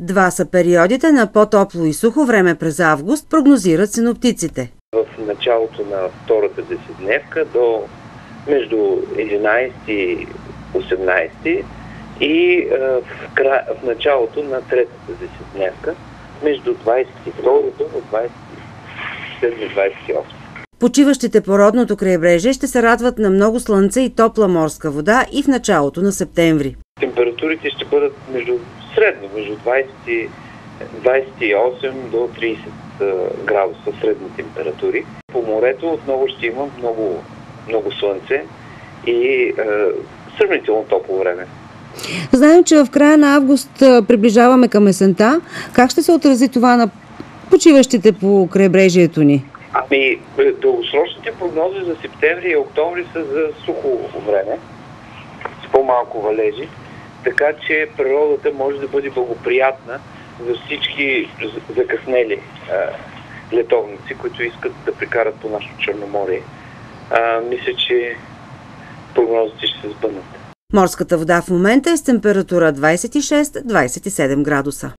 Два са периодите на по-топло и сухо време през август, прогнозират синоптиците. В началото на втората десетдневка до между 11 и 18 и е, в, кра... в началото на третата десетдневка между 22 до 27-28. Почиващите по родното крайбрежие ще се радват на много слънце и топла морска вода и в началото на септември. Температурите ще бъдат между средно, между 20, 28 до 30 градуса средни температури. По морето отново ще има много, много слънце и е, сравнително топло време. Знаем, че в края на август приближаваме към есента. Как ще се отрази това на почиващите по крайбрежието ни? Ами, дългосрочните прогнози за септември и октомври са за сухо време, с по-малко валежи, така че природата може да бъде благоприятна за всички закъснели летовници, които искат да прекарат по нашото Черноморие. Мисля, че прогнозите ще се сбъднат. Морската вода в момента е с температура 26-27 градуса.